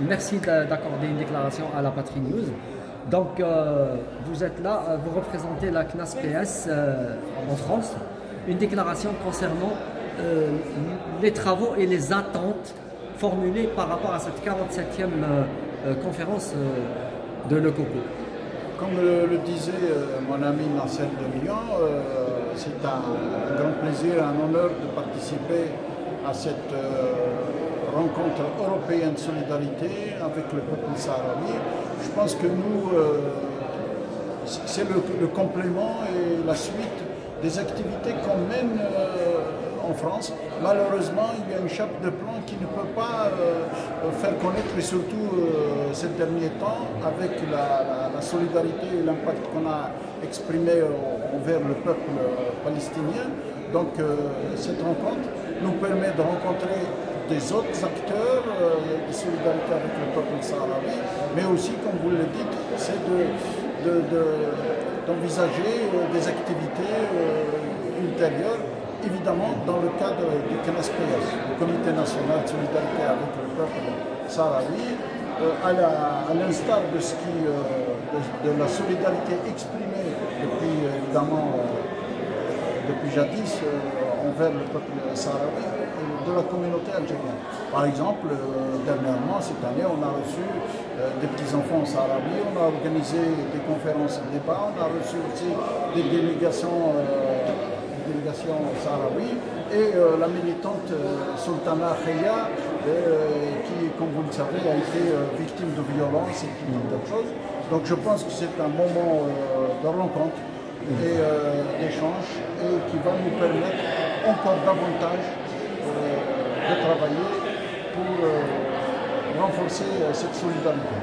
Merci d'accorder une déclaration à la Patrie News. Donc, euh, vous êtes là, euh, vous représentez la CNAS PS euh, en France. Une déclaration concernant les travaux et les attentes formulées par rapport à cette 47e conférence de Le Coco. Comme le, disait mon ami Marcel Lyon, c'est un, grand plaisir, un honneur de participer à cette rencontre européenne de solidarité avec le peuple sahraoui. Je pense que nous, euh, c'est le, complément et la suite des activités qu'on mène euh, en France. Malheureusement, il y a une chape de plomb qui ne peut pas euh, faire connaître, et surtout ces derniers temps, avec la, la solidarité et l'impact qu'on a exprimé envers le peuple palestinien. Donc cette rencontre nous permet de rencontrer des autres acteurs euh, de solidarité avec le peuple sahraoui, mais aussi, comme vous le dites, c'est d'envisager de, euh, des activités euh, ultérieures, évidemment dans le cadre du CNSPS, le Comité national de solidarité avec le peuple sahraoui, à l'instar de, de, la solidarité exprimée depuis, évidemment, depuis jadis envers le peuple sahraoui, de la communauté algérienne. Par exemple, euh, dernièrement, cette année, on a reçu euh, des petits-enfants sahraouis, on a organisé des conférences de débat, on a reçu aussi des délégations, euh, des délégations sahraouis et la militante Sultana Kheya, qui, comme vous le savez, a été victime de violences et tout un de choses. Donc je pense que c'est un moment de rencontre et d'échange et qui va nous permettre encore davantage de travailler pour euh, renforcer euh, cette solidarité.